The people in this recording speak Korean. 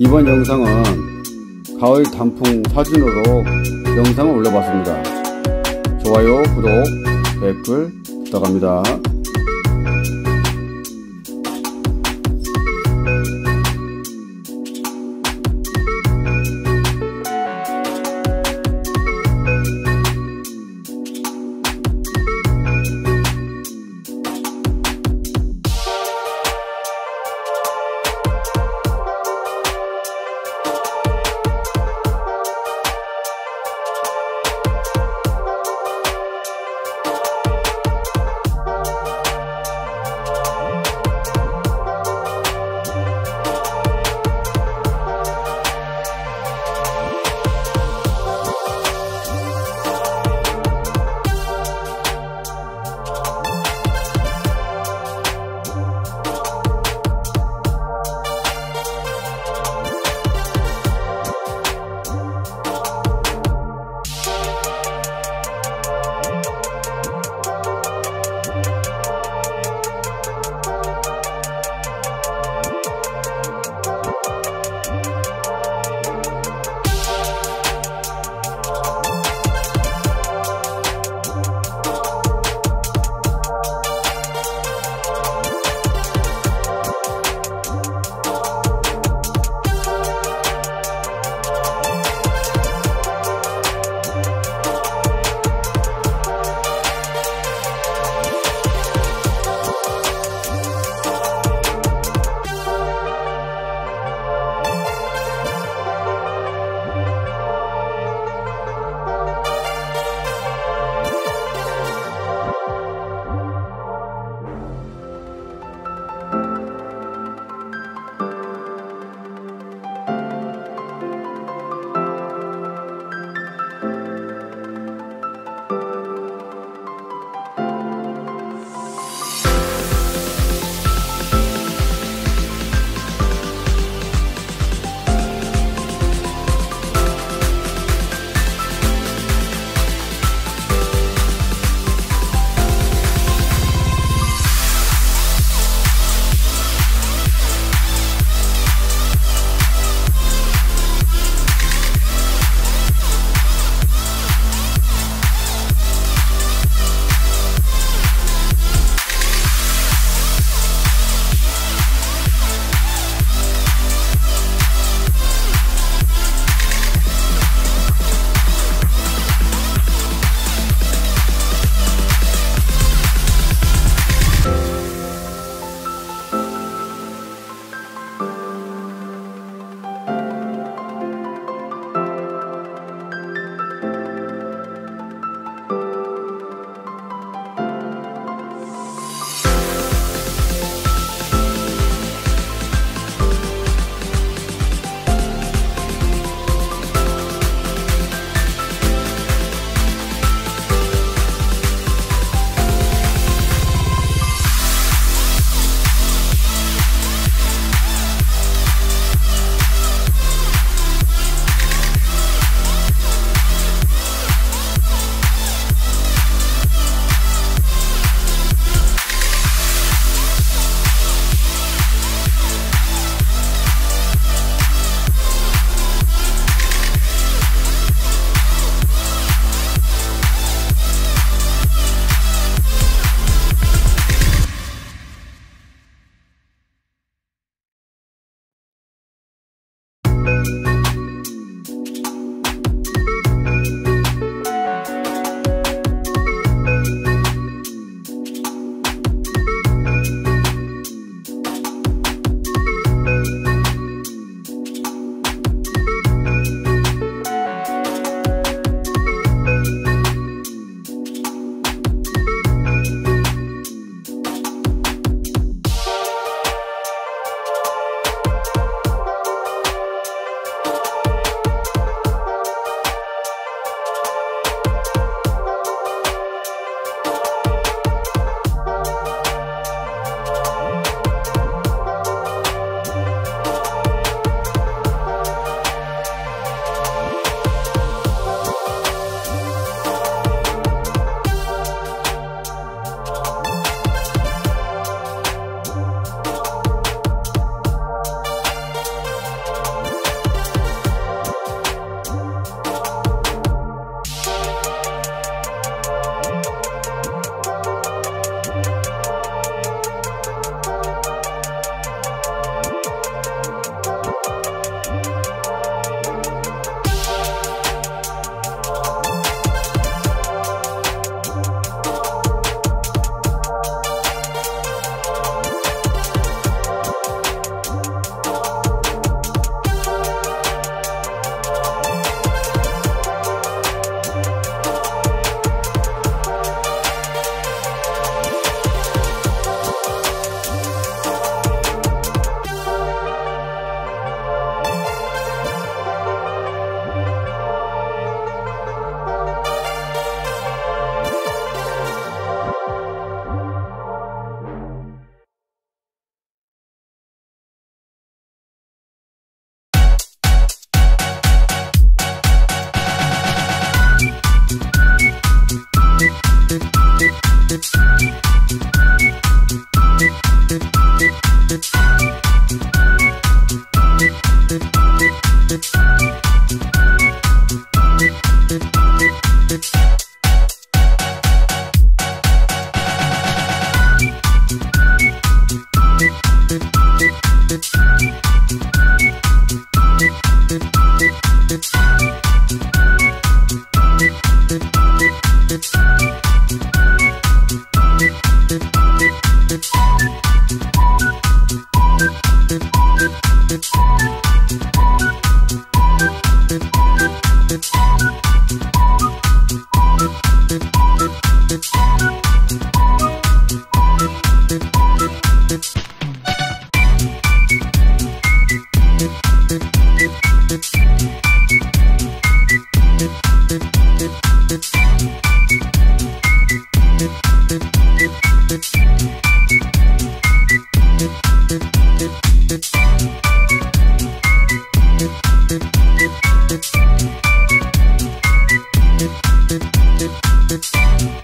이번 영상은 가을 단풍 사진으로 영상을 올려봤습니다. 좋아요, 구독, 댓글 부탁합니다. Thank you.